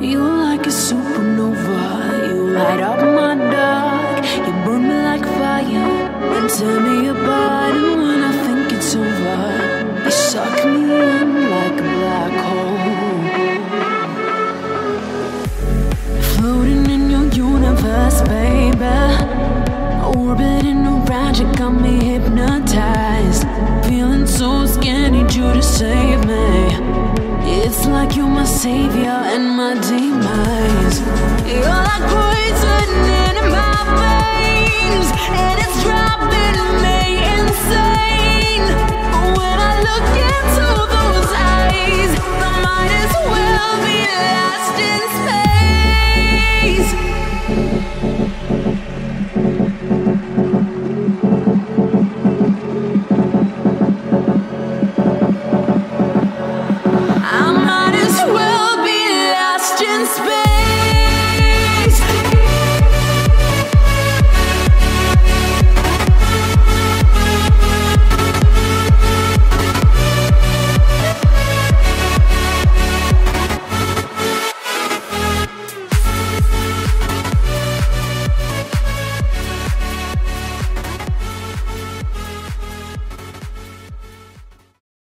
You're like a supernova. You light up my dark. You burn me like fire and tear me apart. And when I think it's over, you suck me in like a black hole. Floating in your universe, baby. Orbiting around you, got me hypnotized. Feeling so need you to save savior and my demise. spin.